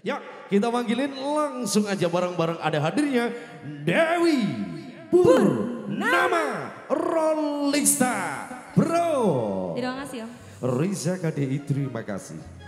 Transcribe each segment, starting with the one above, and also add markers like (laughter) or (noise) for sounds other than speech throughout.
Ya, kita panggilin langsung aja bareng-bareng ada hadirnya Dewi Purnama Rolista Bro. Terima kasih Om. Riza KDI terima kasih.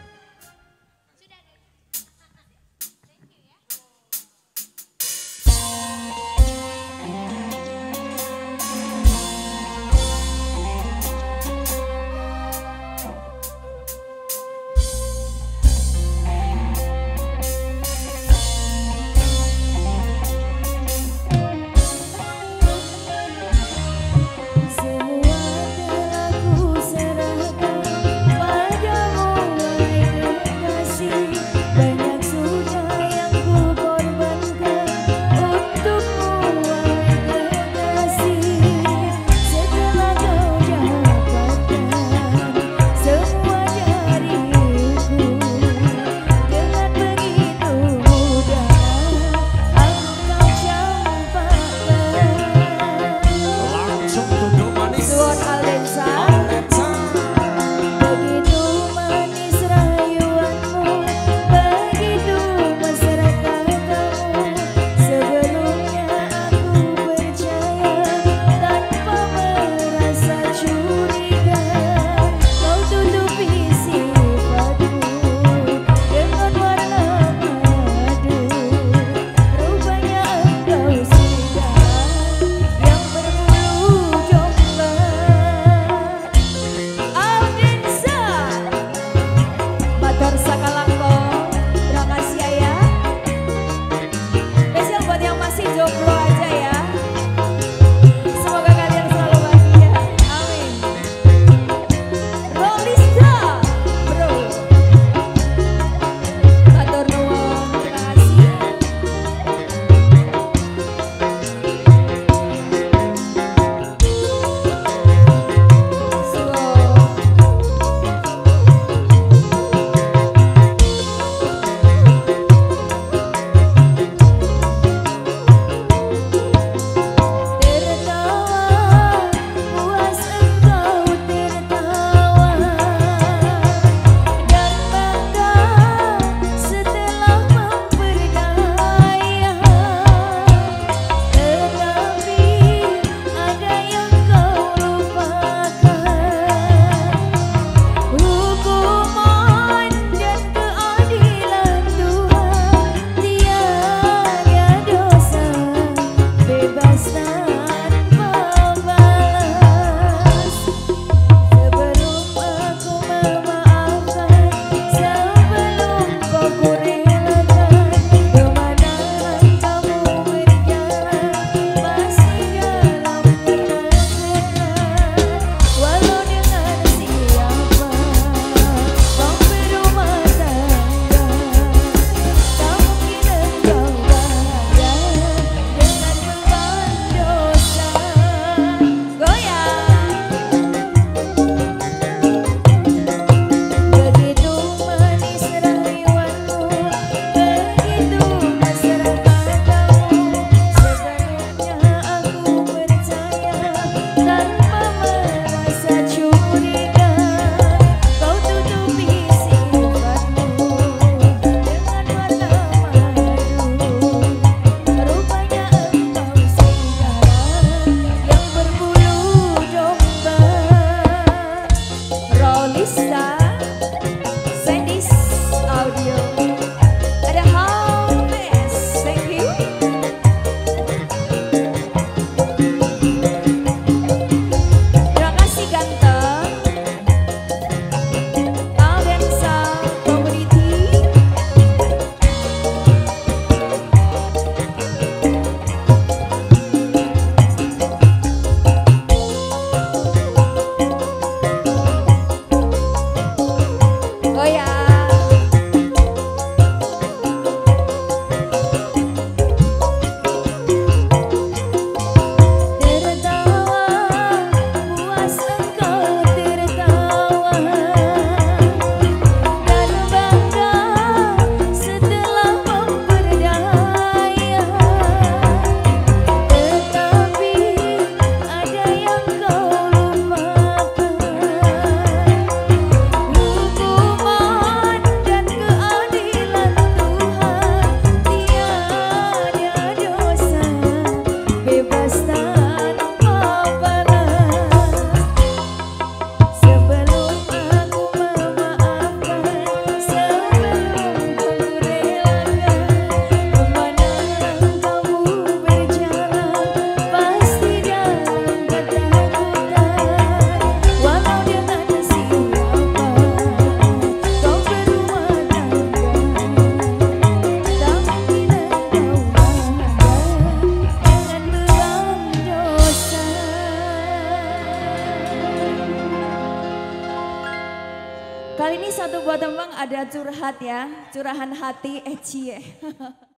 Satu buat tembang ada curhat ya, curahan hati Eci. (laughs)